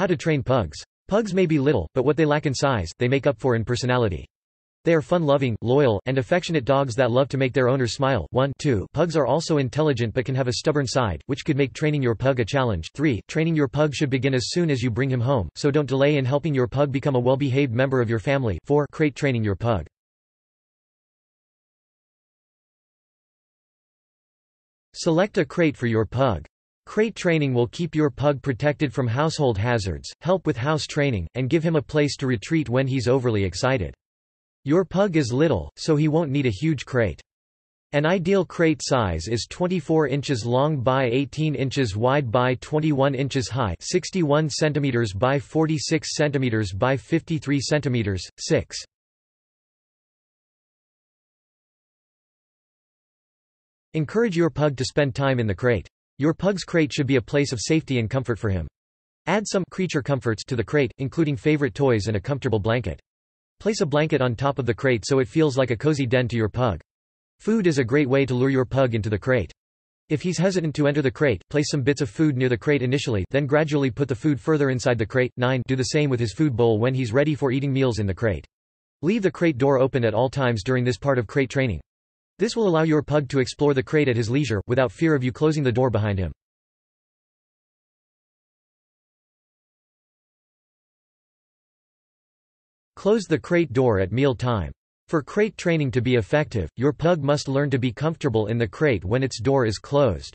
How to train pugs. Pugs may be little, but what they lack in size, they make up for in personality. They are fun-loving, loyal, and affectionate dogs that love to make their owners smile. 1 2 Pugs are also intelligent but can have a stubborn side, which could make training your pug a challenge. 3 Training your pug should begin as soon as you bring him home, so don't delay in helping your pug become a well-behaved member of your family. 4 Crate training your pug. Select a crate for your pug. Crate training will keep your pug protected from household hazards, help with house training, and give him a place to retreat when he's overly excited. Your pug is little, so he won't need a huge crate. An ideal crate size is 24 inches long by 18 inches wide by 21 inches high 61 centimeters by 46 centimeters by 53 centimeters, 6. Encourage your pug to spend time in the crate. Your pug's crate should be a place of safety and comfort for him. Add some creature comforts to the crate, including favorite toys and a comfortable blanket. Place a blanket on top of the crate so it feels like a cozy den to your pug. Food is a great way to lure your pug into the crate. If he's hesitant to enter the crate, place some bits of food near the crate initially, then gradually put the food further inside the crate. 9 Do the same with his food bowl when he's ready for eating meals in the crate. Leave the crate door open at all times during this part of crate training. This will allow your pug to explore the crate at his leisure, without fear of you closing the door behind him. Close the crate door at meal time. For crate training to be effective, your pug must learn to be comfortable in the crate when its door is closed.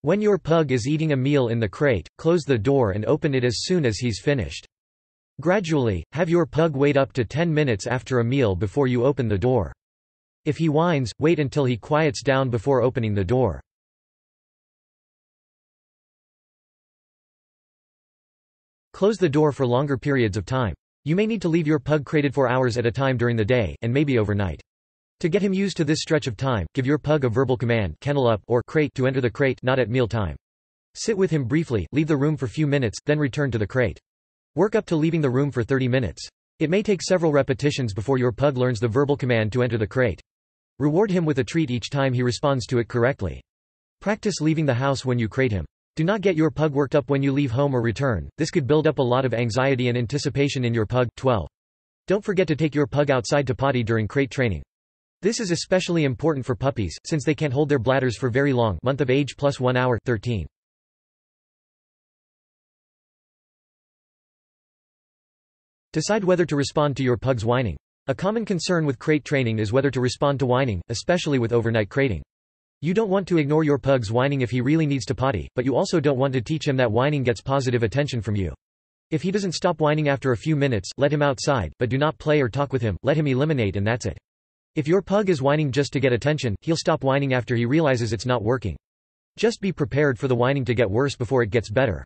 When your pug is eating a meal in the crate, close the door and open it as soon as he's finished. Gradually, have your pug wait up to 10 minutes after a meal before you open the door. If he whines, wait until he quiets down before opening the door. Close the door for longer periods of time. You may need to leave your pug crated for hours at a time during the day, and maybe overnight. To get him used to this stretch of time, give your pug a verbal command kennel up or crate to enter the crate not at meal time. Sit with him briefly, leave the room for a few minutes, then return to the crate. Work up to leaving the room for 30 minutes. It may take several repetitions before your pug learns the verbal command to enter the crate. Reward him with a treat each time he responds to it correctly. Practice leaving the house when you crate him. Do not get your pug worked up when you leave home or return, this could build up a lot of anxiety and anticipation in your pug. 12. Don't forget to take your pug outside to potty during crate training. This is especially important for puppies, since they can't hold their bladders for very long month of age plus 1 hour 13. Decide whether to respond to your pug's whining. A common concern with crate training is whether to respond to whining, especially with overnight crating. You don't want to ignore your pug's whining if he really needs to potty, but you also don't want to teach him that whining gets positive attention from you. If he doesn't stop whining after a few minutes, let him outside, but do not play or talk with him, let him eliminate and that's it. If your pug is whining just to get attention, he'll stop whining after he realizes it's not working. Just be prepared for the whining to get worse before it gets better.